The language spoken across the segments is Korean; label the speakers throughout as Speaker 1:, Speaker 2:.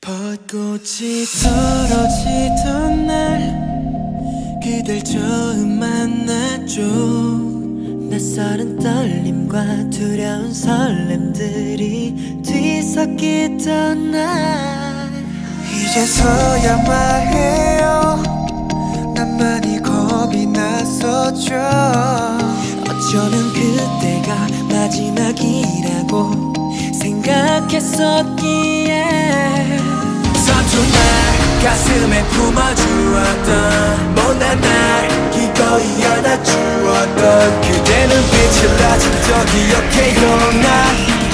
Speaker 1: 벚꽃이 떨어지던 날 그댈 처음 만났죠. 낯설은 떨림과 두려운 설렘들이 뒤섞이던 날. 이제서야 말해요. 난 많이 겁이 났었죠. 어쩌면 그때가 마지막이라고 생각했었기에 가슴에 품어주었던 못난 날 기꺼이 안아주었던 그대 눈빛을 아직도 기억해요 난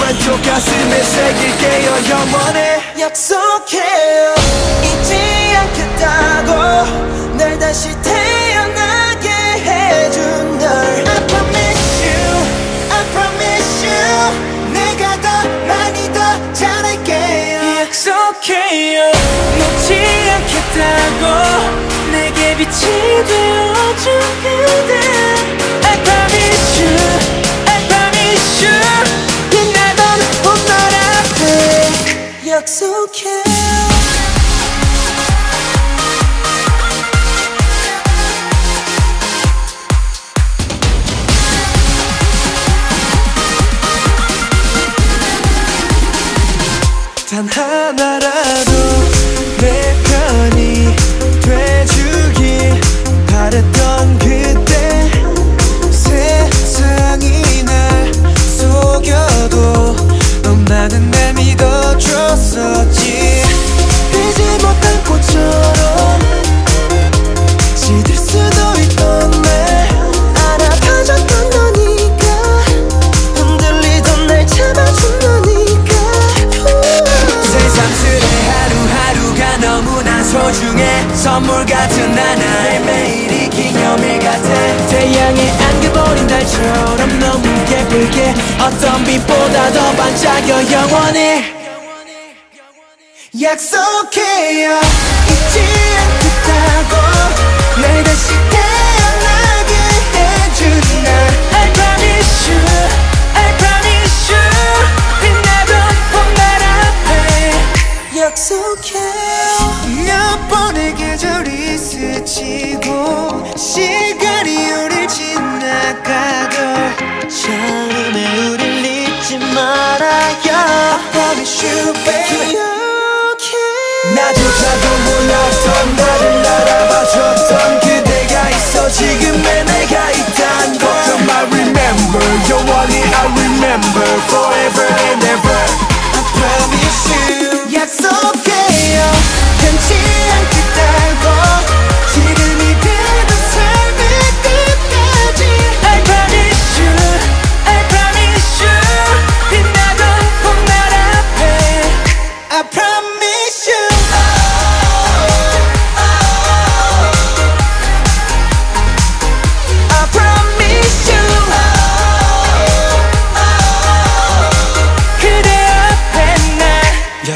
Speaker 1: 왼쪽 가슴에 새길게요 영원히 약속해요. 잊지 않겠다고 날 다시 태어나게 해준 널. I promise you I promise you 내가 더 많이 더 잘할게요. 약속해요 단 하나라도 내 편이 바랬던 그때 세상이 날 속여도 넌 나는 날 믿어줬었지. 피지 못한 꽃처럼 시들 수도 있던 날 알아봐줬던 너니까 흔들리던 날 잡아준 너니까. 세상스레 하루하루가 너무나 소중해. 선물 같은 하나의 매일 이 기념일 같아. 태양에 안겨버린 달처럼 너무 예쁘게. 어떤 빛보다 더 반짝여 영원히. 약속해요. 잊지 않겠다고 날 다시 태어나게 해준 날. I promise you I promise you. 빛나던 봄날 앞에. 약속해요. 몇 번의 계절이 스치고 시간이 우릴 지나가도 처음에 우릴 잊지 말아요. I promise you baby. 나조차도 몰랐던 나를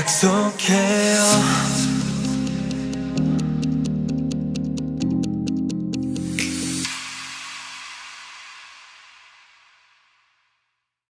Speaker 1: 약속해요